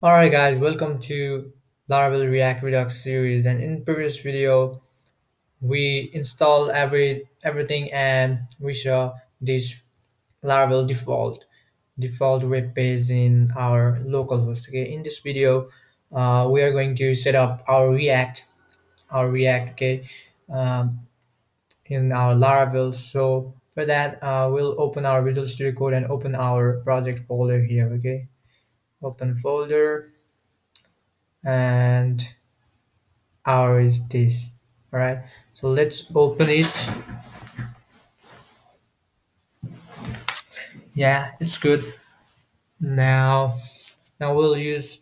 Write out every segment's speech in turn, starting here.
Alright guys, welcome to Laravel React Redux series and in previous video we installed every everything and we saw this Laravel default default web page in our localhost. Okay, in this video uh, we are going to set up our React our React okay um, in our Laravel. So for that uh, we'll open our Visual Studio Code and open our project folder here. Okay, open folder and our is this all right so let's open it. Yeah it's good. Now now we'll use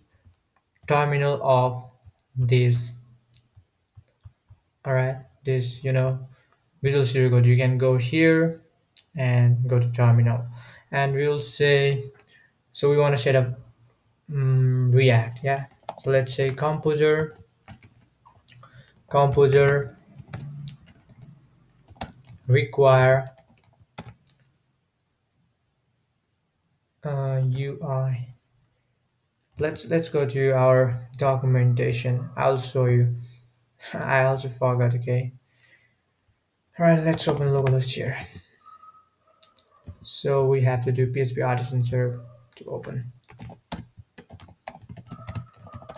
terminal of this all right this you know visual studio code. You can go here and go to terminal. And we'll say so we want to set up um, react yeah. So let's say composer composer require uh, ui let's let's go to our documentation. I'll show you i also forgot okay. All right let's open localhost here. So we have to do php artisan serve to open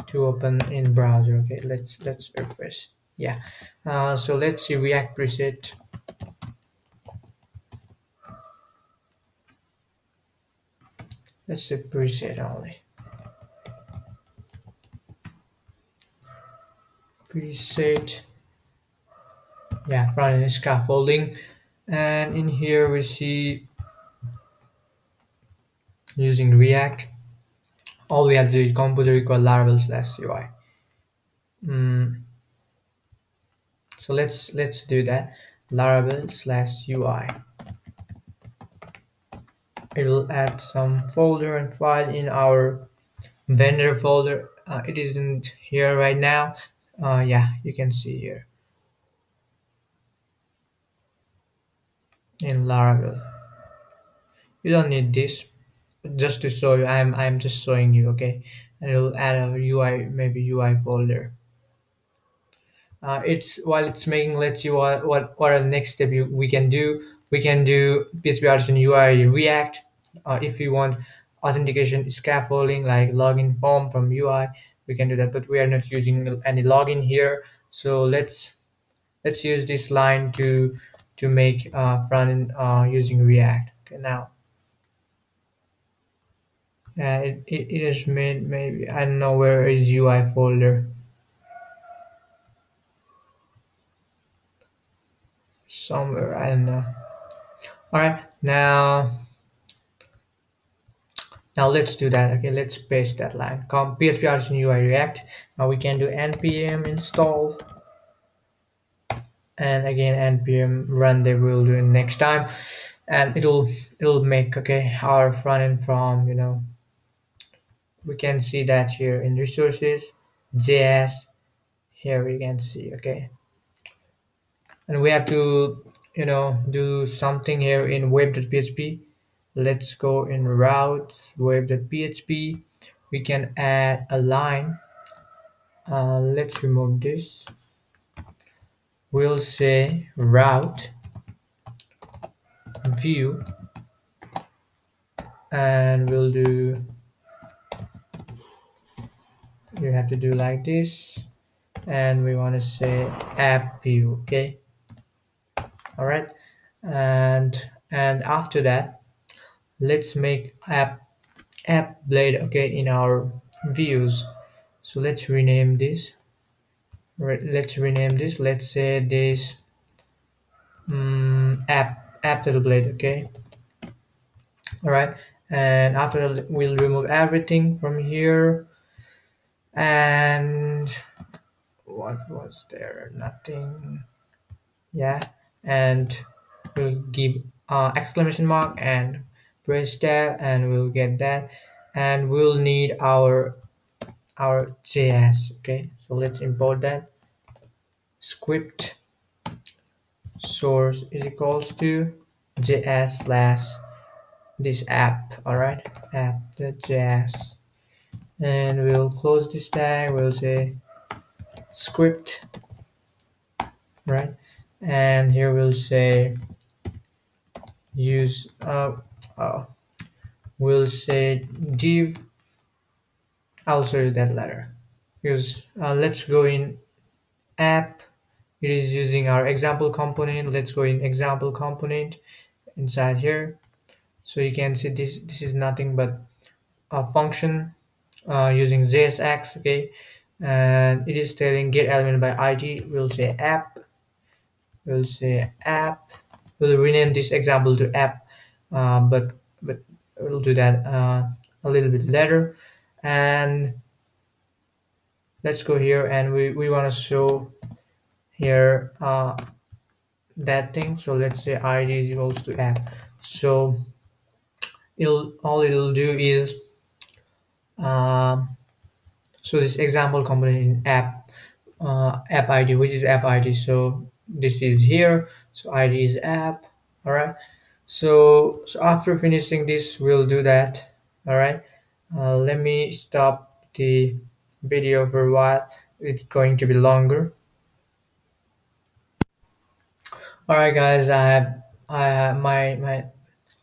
to open in browser. Okay let's let's refresh. Yeah. Uh, so let's see react preset. Let's see preset only. Preset. Yeah end scaffolding. And in here we see using react all we have to do is composer equal laravel slash ui mm, so let's let's do that. Laravel slash ui it will add some folder and file in our vendor folder. Uh, it isn't here right now. Uh, yeah you can see here. In laravel you don't need this just to show you i'm i'm just showing you okay? And it will add a ui maybe ui folder. Uh, it's while it's making let's see what what what are the next step you, we can do. We can do php artisan ui react. Uh, if you want authentication scaffolding like login form from ui we can do that but we are not using any login here. So let's let's use this line to to make uh, front end uh, using react. Okay now uh, it, it, it is made maybe i don't know where is ui folder. Somewhere i don't know. All right now now let's do that okay let's paste that line. Come php artisan ui react. Now we can do npm install. And again npm run they will do it next time. And it'll it'll make okay our front end from you know we can see that here in resources js here we can see okay. And we have to you know do something here in web.php let's go in routes web.php we can add a line. Uh, let's remove this. We'll say route view. And we'll do you have to do like this. And we want to say app view okay? All right and and after that let's make app app blade okay in our views. So let's rename this. Re- let's rename this. Let's say this um, app app title blade okay? All right and after we'll remove everything from here and what was there? Nothing yeah and we'll give uh, exclamation mark and press tab and we'll get that and we'll need our our js okay? So let's import that. Script source is equals to js slash this app all right app the js and we'll close this tag we'll say script right? And here we'll say use uh, uh we'll say div i'll show you that later. Because uh, let's go in app it is using our example component let's go in example component inside here. So you can see this this is nothing but a function uh, using JSX okay? And it is telling get element by ID we'll say app we'll say app. We'll rename this example to app uh, but but we'll do that uh, a little bit later. And let's go here and we, we want to show here uh, that thing. So let's say id is equals to app. So it'll all it'll do is um, so this example component in app uh, app id which is app id so this is here. So id is app all right? So so after finishing this we'll do that all right? Uh, let me stop the video for a while. It's going to be longer. All right guys i have i have my my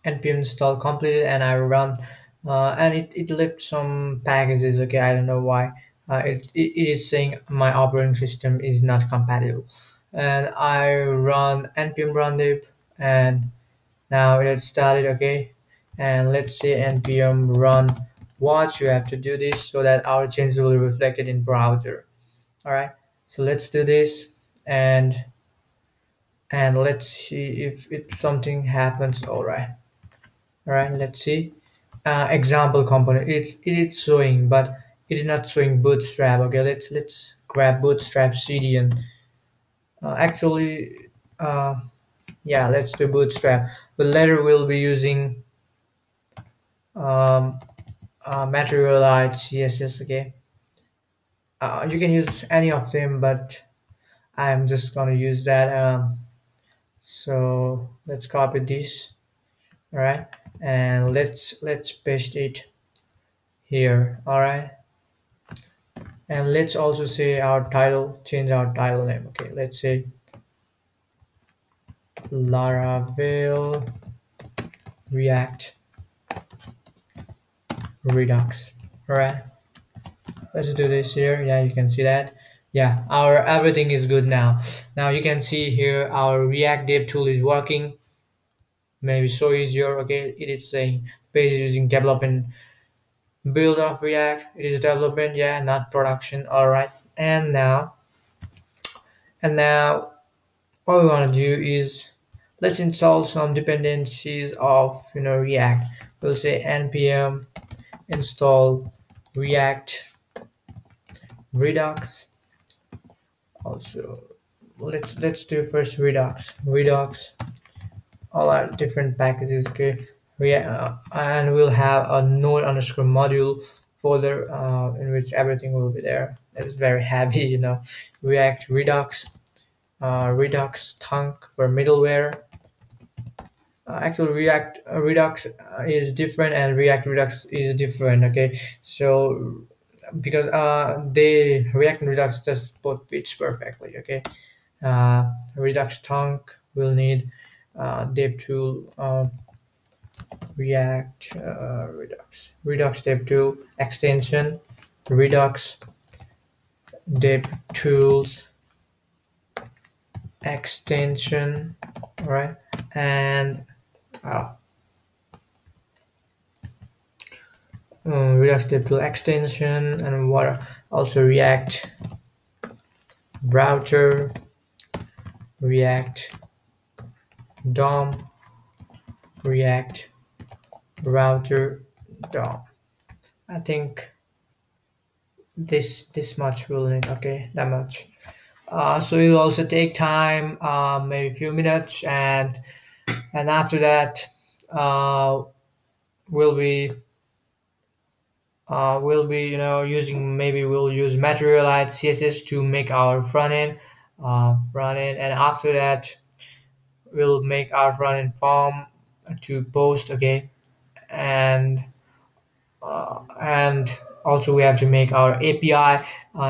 npm install completed and i run uh, and it, it left some packages okay i don't know why. Uh, it, it, it is saying my operating system is not compatible. And i run npm run dev and now it has started okay. And let's say npm run watch you have to do this so that our changes will be reflected in browser. All right so let's do this and and let's see if it something happens. All right all right let's see uh, example component. It's it is showing but it is not showing bootstrap okay? Let's let's grab bootstrap cdn uh, actually uh, yeah let's do bootstrap. But later we'll be using um, uh, css okay? Uh, you can use any of them but i'm just gonna use that um, so let's copy this all right and let's let's paste it here all right? And let's also say our title change our title name okay? Let's say laravel react redux all right? Let's do this here. Yeah you can see that. Yeah our everything is good now. Now you can see here our react dev tool is working maybe so easier. Okay it is saying page using development. Build of react it is development yeah not production. All right. And now and now what we want to do is let's install some dependencies of you know react. We'll say npm install react redux. Also let's let's do first redux. Redux all our different packages okay? Rea- uh, and we'll have a node underscore module folder uh, in which everything will be there. It's very heavy you know. React redux uh, redux thunk for middleware. Uh, actually react uh, redux uh, is different and react redux is different okay? So because uh they react and redux just both fits perfectly okay? Uh redux thunk will need uh dev tool uh, react uh, redux. Redux dev tool extension redux dev tools extension right and uh, um, Redux dev tool extension and what also React router, React DOM, React router DOM. I think this this much will need okay that much. Uh, so it will also take time, uh, maybe a few minutes, and and after that, uh, we'll be uh, we'll be you know using maybe we'll use materialize css to make our front end uh, front end and after that we'll make our end form to post okay? And uh, and also we have to make our api uh,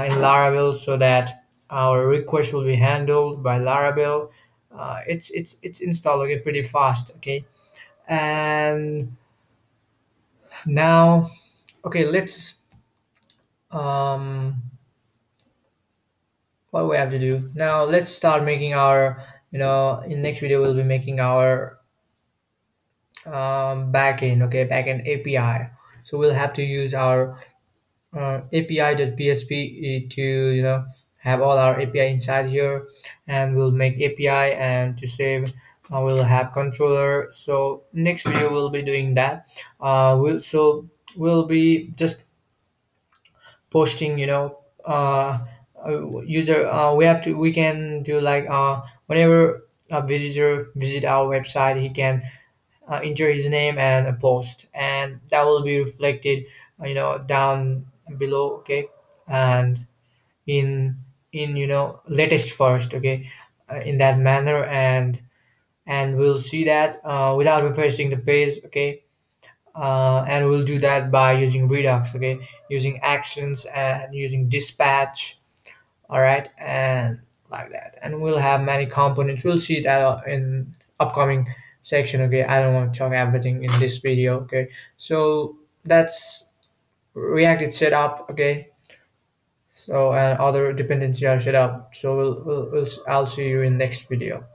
in laravel so that our request will be handled by laravel. Uh, it's it's it's installed okay pretty fast okay? And now okay let's um what we have to do? Now let's start making our you know in next video we'll be making our um, backend okay backend api so we'll have to use our uh, api.php to you know have all our api inside here and we'll make api and to save uh, we'll have controller. So next video we'll be doing that. Uh, we'll so we'll be just posting you know uh, uh, user uh, we have to we can do like uh, whenever a visitor visit our website he can uh, enter his name and a post and that will be reflected uh, you know down below okay? And in in you know latest first okay? Uh, in that manner and and we'll see that uh, without refreshing the page okay? Uh, and we'll do that by using redux okay? Using actions and using dispatch all right and like that. And we'll have many components. We'll see that uh, in upcoming section okay? I don't want to talk everything in this video okay? So that's react is set up okay? So and other dependencies are set up. So we'll, we'll, we'll i'll see you in next video